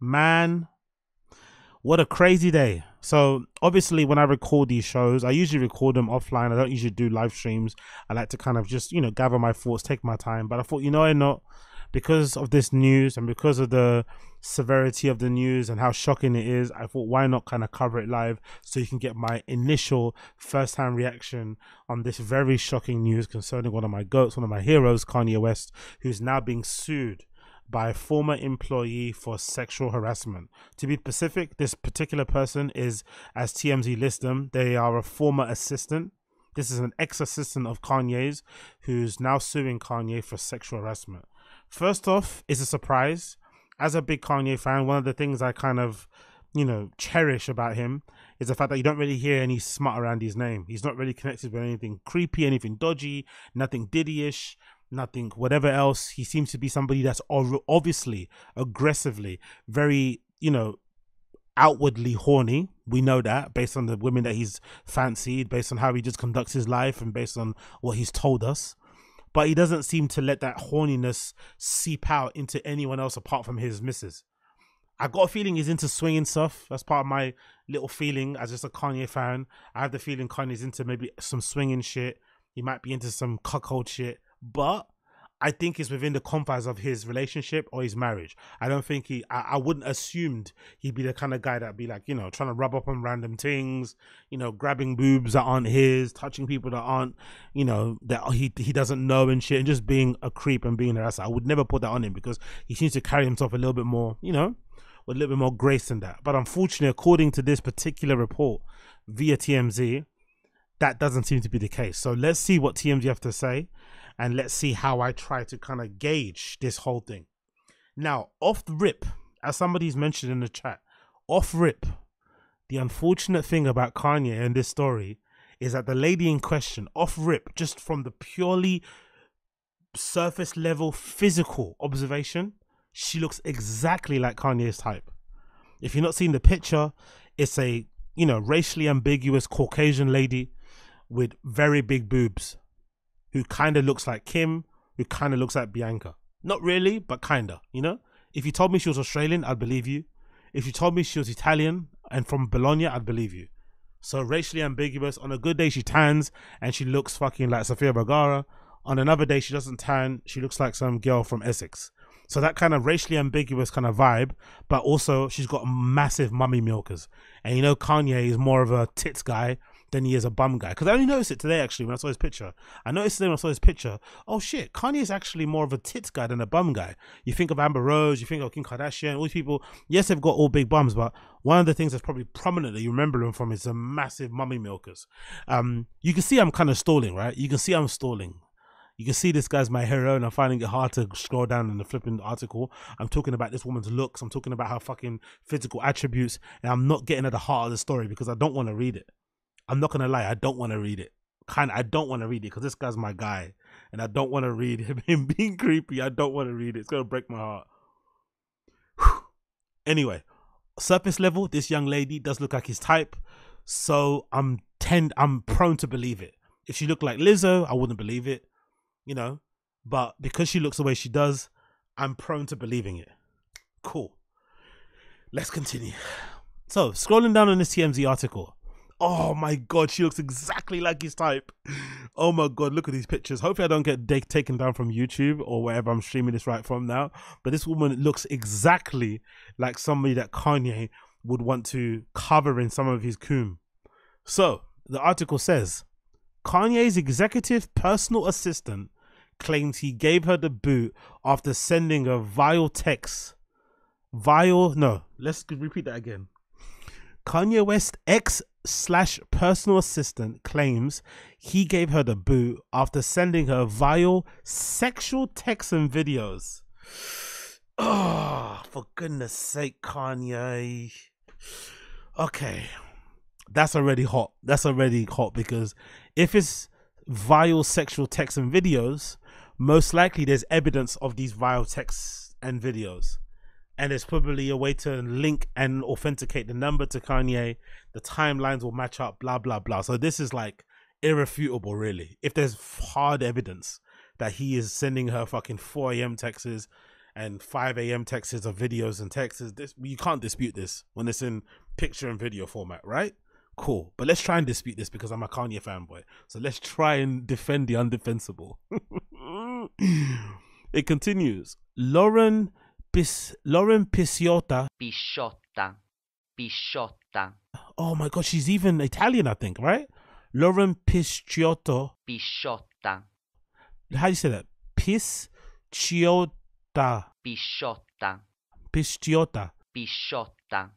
Man, what a crazy day. So, obviously, when I record these shows, I usually record them offline. I don't usually do live streams. I like to kind of just, you know, gather my thoughts, take my time. But I thought, you know, I not because of this news and because of the severity of the news and how shocking it is, I thought why not kind of cover it live so you can get my initial first hand reaction on this very shocking news concerning one of my goats, one of my heroes, Kanye West, who's now being sued by a former employee for sexual harassment. To be specific, this particular person is, as TMZ lists them, they are a former assistant. This is an ex assistant of Kanye's who's now suing Kanye for sexual harassment. First off, it's a surprise. As a big Kanye fan, one of the things I kind of, you know, cherish about him is the fact that you don't really hear any smut around his name. He's not really connected with anything creepy, anything dodgy, nothing Diddy-ish, nothing whatever else. He seems to be somebody that's obviously aggressively very, you know, outwardly horny. We know that based on the women that he's fancied, based on how he just conducts his life, and based on what he's told us but he doesn't seem to let that horniness seep out into anyone else apart from his missus. I got a feeling he's into swinging stuff. That's part of my little feeling as just a Kanye fan. I have the feeling Kanye's into maybe some swinging shit. He might be into some cuckold shit, but I think it's within the confines of his relationship or his marriage. I don't think he, I, I, wouldn't assumed he'd be the kind of guy that'd be like, you know, trying to rub up on random things, you know, grabbing boobs that aren't his, touching people that aren't, you know, that he he doesn't know and shit, and just being a creep and being an ass. I would never put that on him because he seems to carry himself a little bit more, you know, with a little bit more grace than that. But unfortunately, according to this particular report via TMZ, that doesn't seem to be the case. So let's see what TMZ have to say and let's see how I try to kind of gauge this whole thing. Now, off the rip, as somebody's mentioned in the chat, off rip, the unfortunate thing about Kanye and this story is that the lady in question, off rip, just from the purely surface level physical observation, she looks exactly like Kanye's type. If you're not seeing the picture, it's a you know racially ambiguous Caucasian lady with very big boobs who kind of looks like Kim, who kind of looks like Bianca. Not really, but kind of, you know? If you told me she was Australian, I'd believe you. If you told me she was Italian and from Bologna, I'd believe you. So racially ambiguous. On a good day, she tans and she looks fucking like Sofia Vergara. On another day, she doesn't tan. She looks like some girl from Essex. So that kind of racially ambiguous kind of vibe, but also she's got massive mummy milkers. And you know, Kanye is more of a tits guy than he is a bum guy. Because I only noticed it today actually when I saw his picture. I noticed today when I saw his picture. Oh shit, Kanye is actually more of a tits guy than a bum guy. You think of Amber Rose, you think of Kim Kardashian, all these people. Yes, they've got all big bums, but one of the things that's probably prominent that you remember them from is the massive mummy milkers. Um, you can see I'm kind of stalling, right? You can see I'm stalling. You can see this guy's my hero, and I'm finding it hard to scroll down in the flipping article. I'm talking about this woman's looks. I'm talking about her fucking physical attributes, and I'm not getting at the heart of the story because I don't want to read it. I'm not gonna lie, I don't want to read it. Kind, I don't want to read it because this guy's my guy, and I don't want to read him, him being creepy. I don't want to read it. It's gonna break my heart. Whew. Anyway, surface level, this young lady does look like his type, so I'm tend I'm prone to believe it. If she looked like Lizzo, I wouldn't believe it, you know. But because she looks the way she does, I'm prone to believing it. Cool. Let's continue. So, scrolling down on this TMZ article, Oh my god, she looks exactly like his type. Oh my god, look at these pictures. Hopefully, I don't get taken down from YouTube or wherever I'm streaming this right from now. But this woman looks exactly like somebody that Kanye would want to cover in some of his coom. So, the article says Kanye's executive personal assistant claims he gave her the boot after sending a vile text. Vile, no, let's repeat that again. Kanye West ex slash personal assistant claims he gave her the boot after sending her vile sexual texts and videos. Oh, for goodness sake, Kanye. Okay. That's already hot. That's already hot because if it's vile sexual texts and videos, most likely there's evidence of these vile texts and videos and there's probably a way to link and authenticate the number to Kanye. The timelines will match up, blah blah blah. So this is like irrefutable, really. If there's hard evidence that he is sending her fucking 4 a.m. texts and 5 a.m. texts of videos and texts. This you can't dispute this when it's in picture and video format, right? Cool. But let's try and dispute this because I'm a Kanye fanboy. So let's try and defend the undefensible. it continues. Lauren Pis Lauren Pisciota. Pisciotta. Pisciotta. Oh my god, she's even Italian, I think, right? Lauren Pisciotto. Pisciotta. How do you say that? Pisciota. Pisciotta. Pisciota. Pisciotta.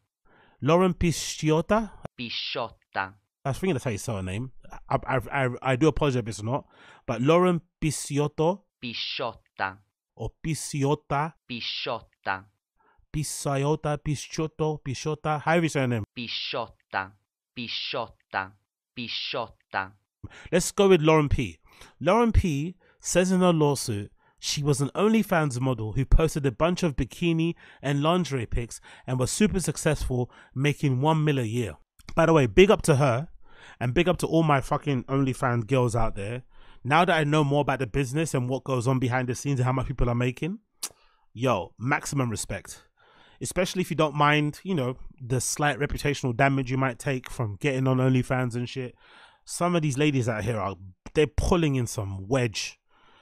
Lauren Pisciota. Pisciotta. I was thinking that's how you say her name. I, I, I, I do apologize if it's not. But Lauren Pisciotto Pisciotta. Or Pisciota, Pisciotta. Pisciota, Pisciotto, Pisciota. How do you say name? Pisciotta. Pisciotta. Pisciotta. Let's go with Lauren P. Lauren P says in her lawsuit she was an OnlyFans model who posted a bunch of bikini and lingerie pics and was super successful, making one mil a year. By the way, big up to her and big up to all my fucking OnlyFans girls out there. Now that I know more about the business and what goes on behind the scenes and how much people are making, yo, maximum respect. Especially if you don't mind, you know, the slight reputational damage you might take from getting on OnlyFans and shit. Some of these ladies out here are they're pulling in some wedge.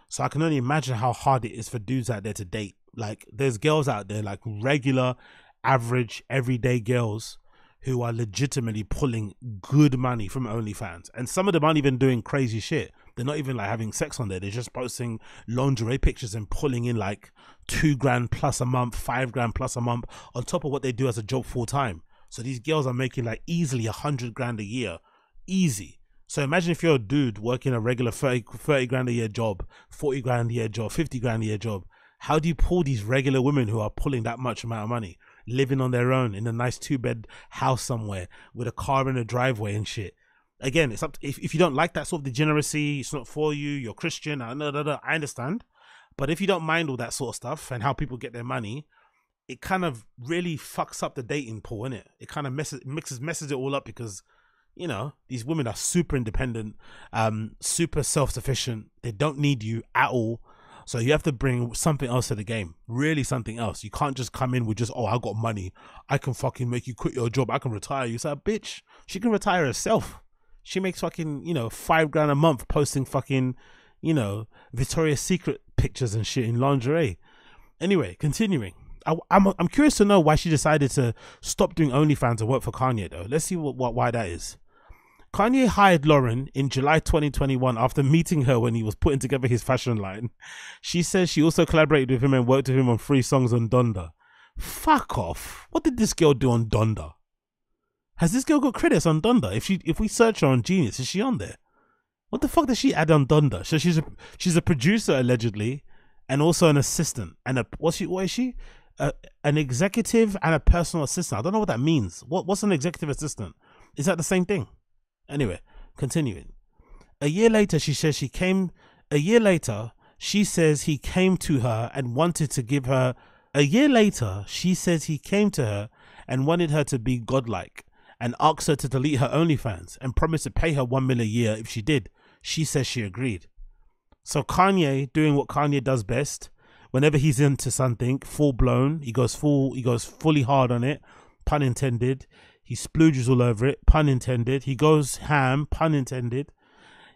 So I can only imagine how hard it is for dudes out there to date. Like there's girls out there, like regular, average, everyday girls who are legitimately pulling good money from OnlyFans. And some of them aren't even doing crazy shit. They're not even like having sex on there. They're just posting lingerie pictures and pulling in like two grand plus a month, five grand plus a month on top of what they do as a job full time. So these girls are making like easily a hundred grand a year. Easy. So imagine if you're a dude working a regular 30, 30 grand a year job, 40 grand a year job, 50 grand a year job. How do you pull these regular women who are pulling that much amount of money, living on their own in a nice two bed house somewhere with a car in a driveway and shit? Again, it's up to, if, if you don't like that sort of degeneracy, it's not for you, you're Christian, I, no, I understand. But if you don't mind all that sort of stuff and how people get their money, it kind of really fucks up the dating pool, innit? It kind of messes, mixes, messes it all up because you know these women are super independent um super self-sufficient. They don't need you at all. So you have to bring something else to the game really something else. You can't just come in with just oh i got money. I can fucking make you quit your job. I can retire. You So, bitch she can retire herself she makes fucking you know five grand a month posting fucking you know victoria's secret pictures and shit in lingerie anyway continuing I, I'm I'm curious to know why she decided to stop doing OnlyFans and work for Kanye though. Let's see what, what why that is. Kanye hired Lauren in July 2021 after meeting her when he was putting together his fashion line. She says she also collaborated with him and worked with him on three songs on Donda. Fuck off. What did this girl do on Donda? Has this girl got credits on Donda? If she if we search her on Genius, is she on there? What the fuck does she add on Donda? So she's a she's a producer allegedly, and also an assistant. And a what's she what is she? A, an executive and a personal assistant. I don't know what that means. What what's an executive assistant? Is that the same thing? Anyway, continuing. A year later, she says she came. A year later, she says he came to her and wanted to give her. A year later, she says he came to her and wanted her to be godlike and asked her to delete her OnlyFans and promised to pay her one mil a year if she did. She says she agreed. So Kanye doing what Kanye does best. Whenever he's into something full blown, he goes full. He goes fully hard on it. Pun intended. He splooges all over it, pun intended. He goes ham, pun intended.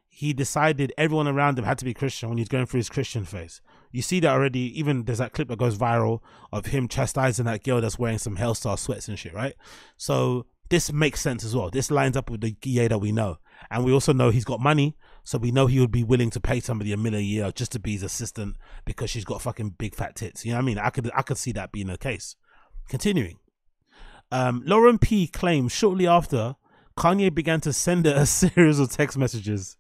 He decided everyone around him had to be Christian when he's going through his Christian phase. You see that already. Even there's that clip that goes viral of him chastising that girl that's wearing some Hellstar sweats and shit, right? So this makes sense as well. This lines up with the Ye that we know. And we also know he's got money, so we know he would be willing to pay somebody a million a year just to be his assistant because she's got fucking big fat tits. You know what I mean? I could I could see that being the case. Continuing. Um, Lauren P claims shortly after Kanye began to send her a series of text messages.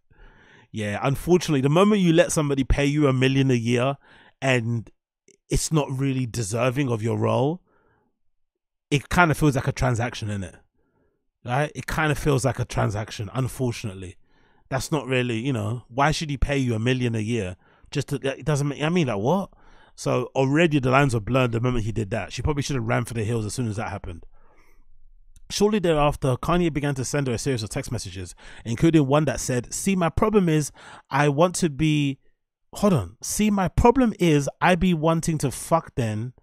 Yeah, unfortunately, the moment you let somebody pay you a million a year and it's not really deserving of your role, it kind of feels like a transaction, in it? Right? It kind of feels like a transaction, unfortunately. That's not really, you know, why should he pay you a million a year? Just to, it doesn't make, I mean, like, what? So already the lines were blurred the moment he did that. She probably should have ran for the hills as soon as that happened. Shortly thereafter, Kanye began to send her a series of text messages, including one that said, See, my problem is I want to be hold on. See, my problem is I be wanting to fuck then.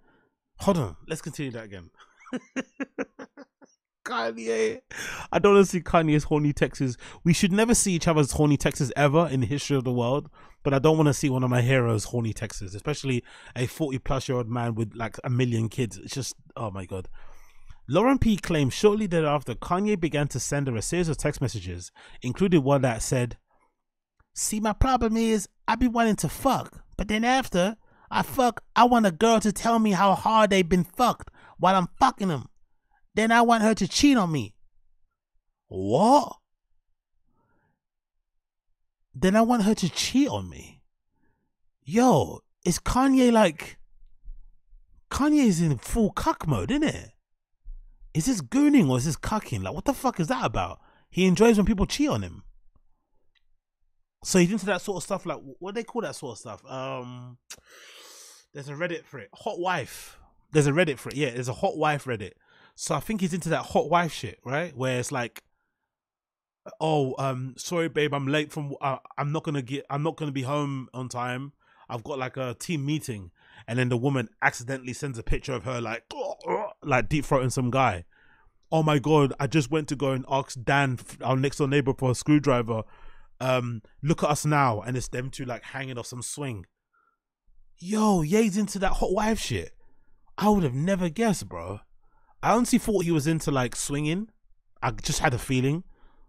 Hold on. Let's continue that again. Kanye. I don't want to see Kanye's horny texts. We should never see each other's horny texts ever in the history of the world. But I don't want to see one of my heroes' horny texts, especially a 40 plus year old man with like a million kids. It's just, oh my God. Lauren P claimed shortly thereafter Kanye began to send her a series of text messages, including one that said, See, my problem is I be wanting to fuck, but then after I fuck, I want a girl to tell me how hard they've been fucked while I'm fucking them. Then I want her to cheat on me. What? Then I want her to cheat on me. Yo, is Kanye like Kanye's in full cuck mode, isn't it? Is this gooning or is this cucking? Like, what the fuck is that about? He enjoys when people cheat on him. So he's into that sort of stuff. Like, what do they call that sort of stuff? Um, there's a Reddit for it. Hot wife. There's a Reddit for it. Yeah, there's a hot wife Reddit. So I think he's into that hot wife shit, right? Where it's like, oh, um, sorry, babe, I'm late from. Uh, I'm not gonna get. I'm not gonna be home on time. I've got like a team meeting, and then the woman accidentally sends a picture of her like, like deep throating some guy. Oh my god! I just went to go and ask Dan, our next door neighbor, for a screwdriver. Um, look at us now, and it's them two like hanging off some swing. Yo, Ye's into that hot wife shit. I would have never guessed, bro. I honestly thought he was into like swinging. I just had a feeling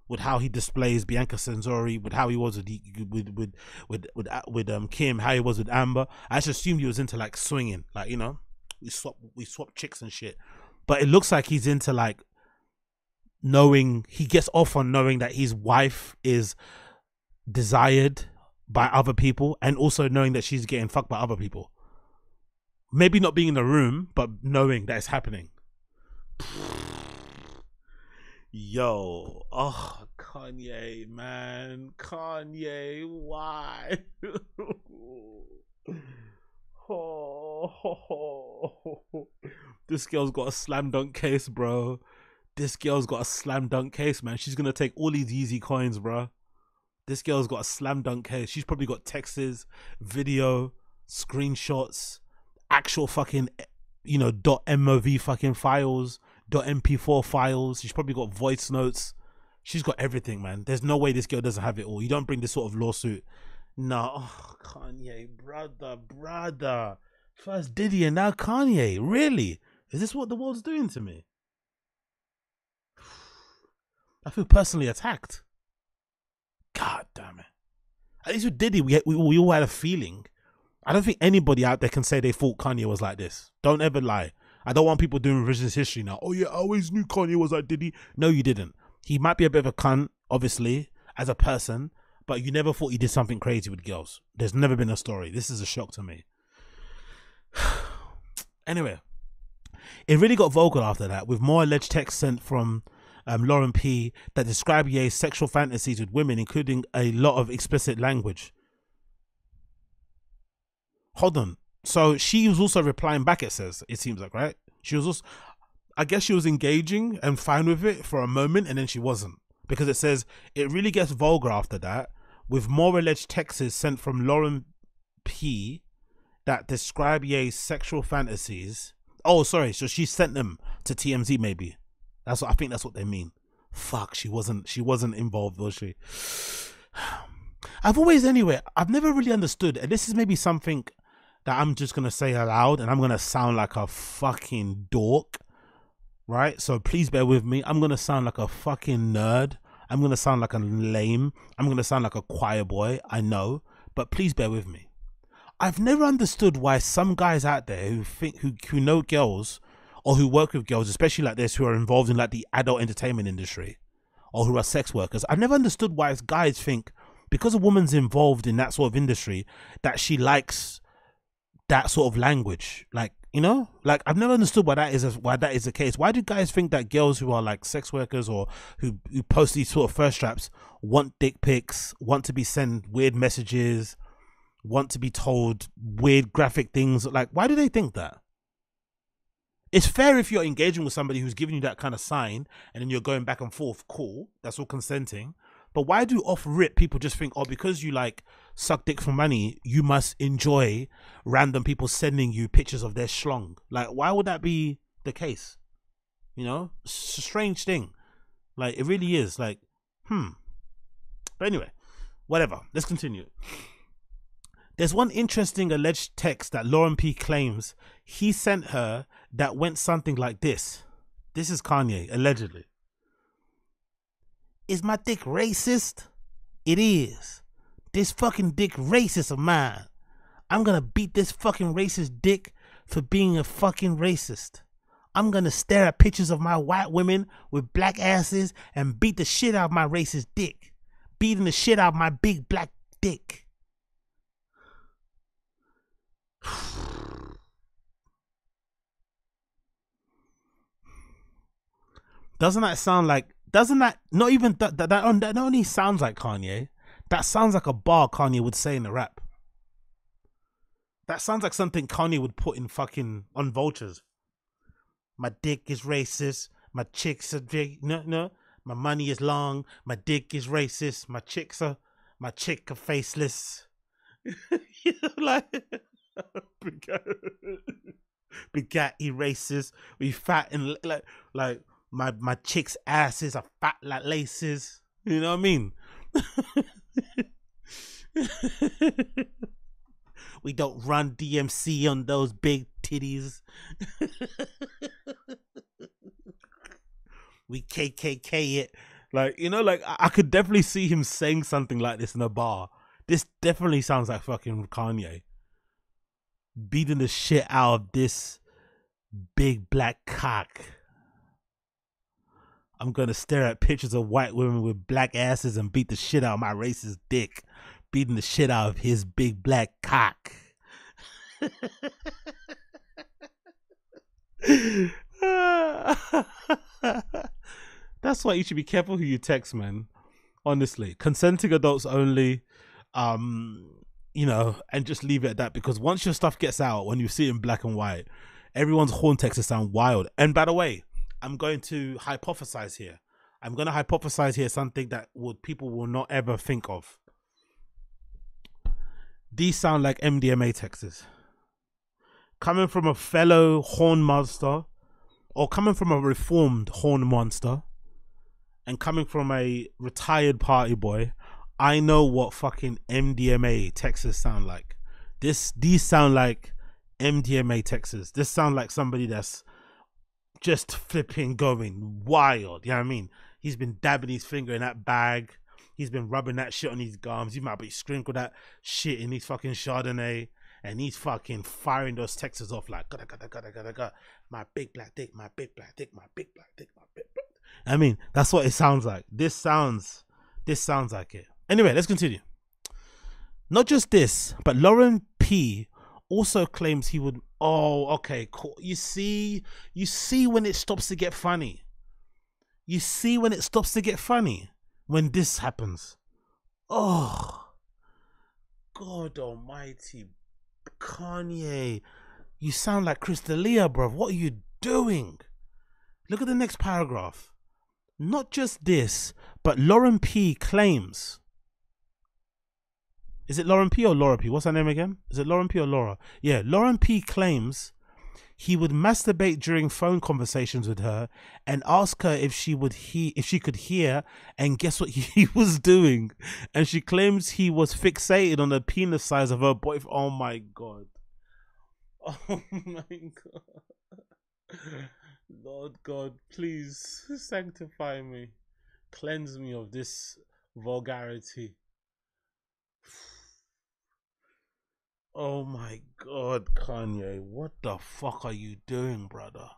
with how he displays Bianca Censori, with how he was with with with with with, with um Kim, how he was with Amber. I just assumed he was into like swinging, like you know, we swap we swap chicks and shit. But it looks like he's into like knowing he gets off on knowing that his wife is desired by other people and also knowing that she's getting fucked by other people. Maybe not being in the room, but knowing that it's happening. Yo, oh Kanye, man, Kanye, why? oh, this girl's got a slam dunk case, bro. This girl's got a slam dunk case, man. She's gonna take all these easy coins, bro. This girl's got a slam dunk case. She's probably got texts, video, screenshots, actual fucking, you know, dot .mov fucking files, .mp4 files. She's probably got voice notes. She's got everything, man. There's no way this girl doesn't have it all. You don't bring this sort of lawsuit. No, oh, Kanye, brother, brother. First Diddy and now Kanye. Really? Is this what the world's doing to me? I feel personally attacked. God damn it. At least with Diddy, we, we, we all had a feeling. I don't think anybody out there can say they thought Kanye was like this. Don't ever lie. I don't want people doing revisionist history now. Oh yeah, I always knew Kanye was like Diddy. No, you didn't. He might be a bit of a cunt, obviously, as a person, but you never thought he did something crazy with girls. There's never been a story. This is a shock to me. anyway, it really got vocal after that, with more alleged texts sent from um, Lauren P. that describe Ye's sexual fantasies with women, including a lot of explicit language. Hold on. So she was also replying back, it says, it seems like, right? She was also, I guess she was engaging and fine with it for a moment, and then she wasn't. Because it says it really gets vulgar after that, with more alleged texts sent from Lauren P that describe Ye's sexual fantasies. Oh, sorry. So she sent them to TMZ, maybe. That's what I think. That's what they mean. Fuck, she wasn't. She wasn't involved, was she? I've always, anyway. I've never really understood, and this is maybe something that I'm just gonna say aloud, and I'm gonna sound like a fucking dork, right? So please bear with me. I'm gonna sound like a fucking nerd. I'm gonna sound like a lame. I'm gonna sound like a choir boy. I know, but please bear with me. I've never understood why some guys out there who think who who know girls or who work with girls, especially like this, who are involved in like the adult entertainment industry or who are sex workers. I've never understood why guys think because a woman's involved in that sort of industry that she likes that sort of language. Like, you know, like I've never understood why that is why that is the case. Why do guys think that girls who are like sex workers or who who post these sort of first straps want dick pics, want to be sent weird messages, want to be told weird graphic things? Like, why do they think that? it's fair if you're engaging with somebody who's giving you that kind of sign and then you're going back and forth cool that's all consenting but why do off rip people just think oh because you like suck dick for money, you must enjoy random people sending you pictures of their schlong. Like, why would that be the case? You know, it's a strange thing. Like, it really is. Like, hmm. But anyway, whatever. Let's continue. There's one interesting alleged text that Lauren P claims he sent her that went something like this. This is Kanye, allegedly. Is my dick racist? It is. This fucking dick racist of mine. I'm gonna beat this fucking racist dick for being a fucking racist. I'm gonna stare at pictures of my white women with black asses and beat the shit out of my racist dick. Beating the shit out of my big black dick. Doesn't that sound like? Doesn't that not even that that that, that only sounds like Kanye? That sounds like a bar Kanye would say in a rap. That sounds like something Kanye would put in fucking on vultures. My dick is racist. My chicks are. No, no. My money is long. My dick is racist. My chicks are. My chick are faceless. you know, like Bugatti racist. We fat and like like my my chick's asses are fat like laces. You know what I mean? we don't run DMC on those big titties. we KKK it. Like, you know, like I-, I could definitely see him saying something like this in a bar. This definitely sounds like fucking Kanye. Beating the shit out of this big black cock. I'm gonna stare at pictures of white women with black asses and beat the shit out of my racist dick, beating the shit out of his big black cock. That's why you should be careful who you text, man. Honestly, consenting adults only. Um, you know, and just leave it at that because once your stuff gets out, when you see it in black and white, everyone's horn texts sound wild. And by the way, I'm going to hypothesize here. I'm going to hypothesize here something that would people will not ever think of. These sound like MDMA texts. Coming from a fellow horn monster, or coming from a reformed horn monster, and coming from a retired party boy, I know what fucking MDMA texts sound like. This these sound like MDMA texts. This sound like somebody that's just flipping going wild. You know what I mean? He's been dabbing his finger in that bag. He's been rubbing that shit on his gums. He might be sprinkling that shit in his fucking Chardonnay. And he's fucking firing those texts off like, gotta, gotta, gotta, gotta, gotta. My big black dick, my big black dick, my big black dick, my big black. I mean, that's what it sounds like. This sounds, this sounds like it. Anyway, let's continue. Not just this, but Lauren P also claims he would oh okay cool you see you see when it stops to get funny you see when it stops to get funny when this happens oh god almighty kanye you sound like Chris D'Elia, bro what are you doing look at the next paragraph not just this but lauren p claims is it Lauren P or Laura P? What's her name again? Is it Lauren P or Laura? Yeah, Lauren P claims he would masturbate during phone conversations with her and ask her if she would he if she could hear and guess what he was doing. And she claims he was fixated on the penis size of her boyfriend oh my god. Oh my god. Lord god please sanctify me. Cleanse me of this vulgarity Oh my god, Kanye, what the fuck are you doing, brother?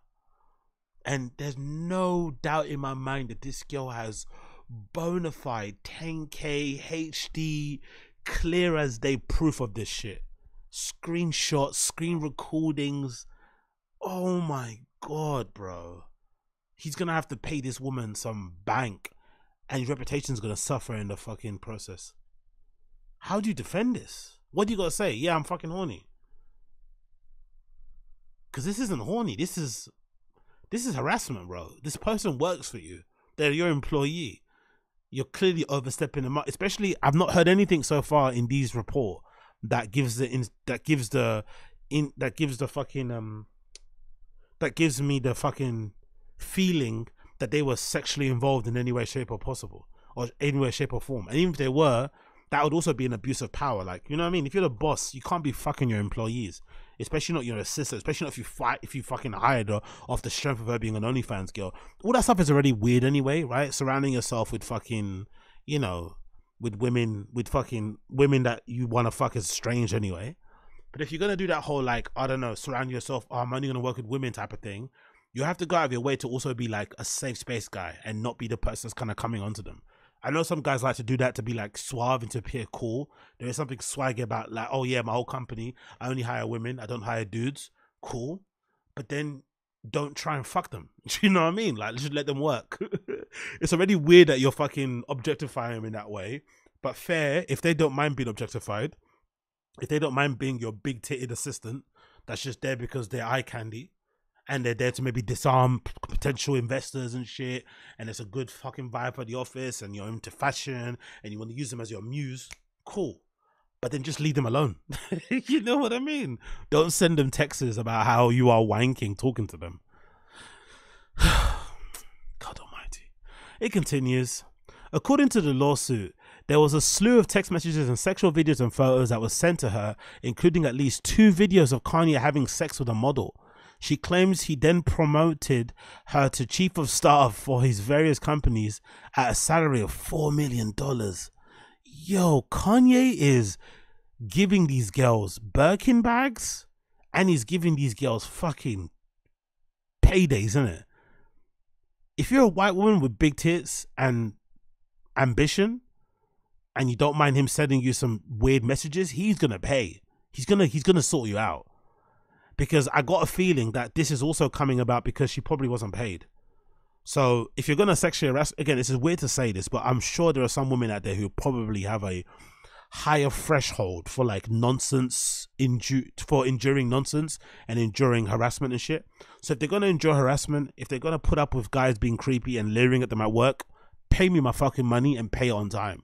And there's no doubt in my mind that this girl has bona fide 10k HD clear as day proof of this shit. Screenshots, screen recordings. Oh my god, bro. He's gonna have to pay this woman some bank and his reputation's gonna suffer in the fucking process. How do you defend this? What do you gotta say? Yeah, I'm fucking horny. Cause this isn't horny. This is this is harassment, bro. This person works for you. They're your employee. you're clearly overstepping the mark. Especially, I've not heard anything so far in these report that gives the in that gives the in that gives the fucking um that gives me the fucking feeling that they were sexually involved in any way, shape, or possible, or any way, shape, or form. And even if they were, that would also be an abuse of power. Like, you know what I mean? If you're the boss, you can't be fucking your employees, especially not your assistant, especially not if you fight, if you fucking hired her off the strength of her being an OnlyFans girl. All that stuff is already weird anyway, right? Surrounding yourself with fucking, you know, with women, with fucking women that you want to fuck is strange anyway. But if you're gonna do that whole like, I don't know, surround yourself, oh, I'm only gonna work with women type of thing, you have to go out of your way to also be like a safe space guy and not be the person that's kind of coming onto them. I know some guys like to do that to be like suave and to appear cool. There is something swaggy about like, oh yeah, my whole company, I only hire women, I don't hire dudes. Cool. But then don't try and fuck them. you know what I mean? Like just let them work. it's already weird that you're fucking objectifying them in that way. But fair, if they don't mind being objectified, if they don't mind being your big titted assistant that's just there because they're eye candy, and they're there to maybe disarm potential investors and shit. And it's a good fucking vibe for the office, and you're into fashion, and you want to use them as your muse. Cool, but then just leave them alone. you know what I mean? Don't send them texts about how you are wanking talking to them. God Almighty. It continues. According to the lawsuit, there was a slew of text messages and sexual videos and photos that were sent to her, including at least two videos of Kanye having sex with a model. She claims he then promoted her to chief of staff for his various companies at a salary of $4 million. Yo, Kanye is giving these girls Birkin bags and he's giving these girls fucking paydays, isn't it? If you're a white woman with big tits and ambition and you don't mind him sending you some weird messages, he's gonna pay. He's gonna he's gonna sort you out because I got a feeling that this is also coming about because she probably wasn't paid. So if you're gonna sexually harass, again, this is weird to say this, but I'm sure there are some women out there who probably have a higher threshold for like nonsense, for enduring nonsense and enduring harassment and shit. So if they're gonna endure harassment, if they're gonna put up with guys being creepy and leering at them at work, pay me my fucking money and pay on time.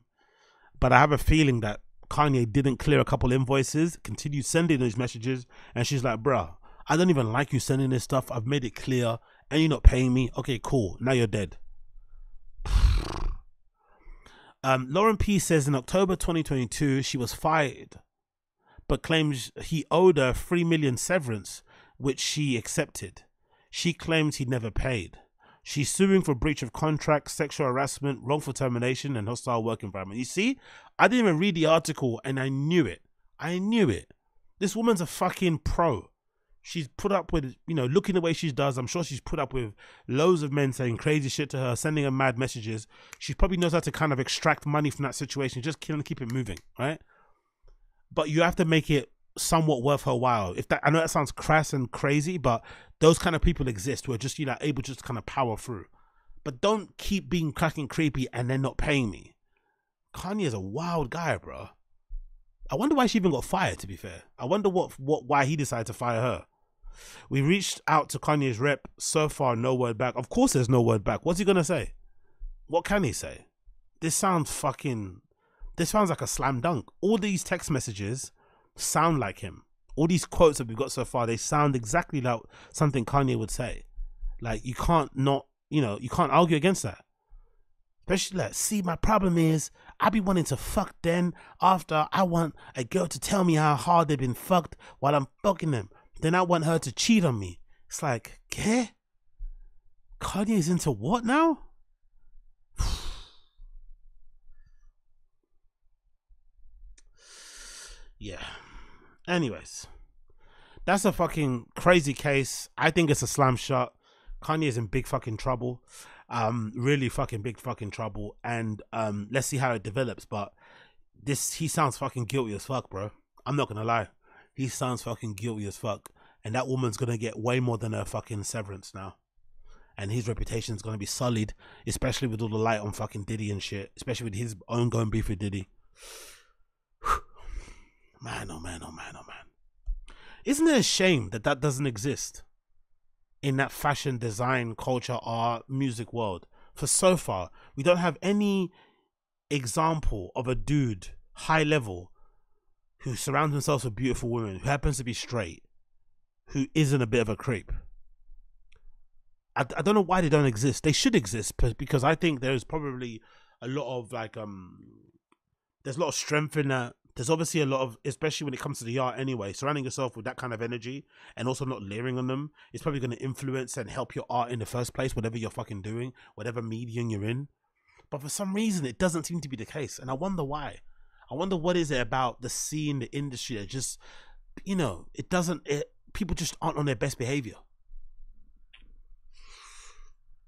But I have a feeling that Kanye didn't clear a couple invoices, continued sending those messages, and she's like, bruh, I don't even like you sending this stuff. I've made it clear, and you're not paying me. Okay, cool. Now you're dead. Um, Lauren P says in October 2022 she was fired, but claims he owed her three million severance, which she accepted. She claims he never paid. She's suing for breach of contract, sexual harassment, wrongful termination, and hostile work environment. You see, I didn't even read the article and I knew it. I knew it. This woman's a fucking pro. She's put up with, you know, looking the way she does. I'm sure she's put up with loads of men saying crazy shit to her, sending her mad messages. She probably knows how to kind of extract money from that situation, just keep it moving, right? But you have to make it somewhat worth her while. If that, I know that sounds crass and crazy, but those kind of people exist who are just you know able to just kind of power through. But don't keep being cracking creepy and then not paying me. Kanye is a wild guy, bro. I wonder why she even got fired. To be fair, I wonder what what why he decided to fire her. We reached out to Kanye's rep. So far, no word back. Of course, there's no word back. What's he gonna say? What can he say? This sounds fucking. This sounds like a slam dunk. All these text messages sound like him. All these quotes that we've got so far, they sound exactly like something Kanye would say. Like you can't not, you know, you can't argue against that. Especially like, see, my problem is I be wanting to fuck then after I want a girl to tell me how hard they've been fucked while I'm fucking them. Then I want her to cheat on me. It's like, okay? Kanye's into what now? yeah. Anyways, that's a fucking crazy case. I think it's a slam shot. Kanye is in big fucking trouble. Um, really fucking big fucking trouble. And um, let's see how it develops. But this, he sounds fucking guilty as fuck, bro. I'm not gonna lie. He sounds fucking guilty as fuck. And that woman's gonna get way more than her fucking severance now. And his reputation's gonna be solid, especially with all the light on fucking Diddy and shit. Especially with his ongoing beef with Diddy. Man, oh man, oh man, oh man. Isn't it a shame that that doesn't exist in that fashion, design, culture, art, music world? For so far, we don't have any example of a dude, high level, who surrounds himself with beautiful women, who happens to be straight, who isn't a bit of a creep. I, I don't know why they don't exist. They should exist because I think there's probably a lot of like um there's a lot of strength in that. There's obviously a lot of especially when it comes to the art anyway, surrounding yourself with that kind of energy and also not leering on them is probably gonna influence and help your art in the first place, whatever you're fucking doing, whatever medium you're in. But for some reason it doesn't seem to be the case. And I wonder why. I wonder what is it about the scene, the industry that just you know, it doesn't it people just aren't on their best behavior.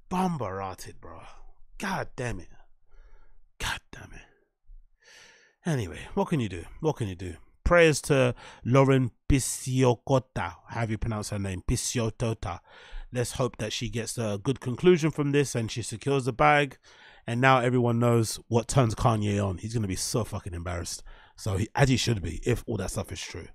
Bombarated, bro. God damn it. God damn it. Anyway, what can you do? What can you do? Prayers to Lauren Pisiocota, how you pronounce her name, Pisiotota. Let's hope that she gets a good conclusion from this and she secures the bag. And now everyone knows what turns Kanye on. He's gonna be so fucking embarrassed. So he, as he should be, if all that stuff is true.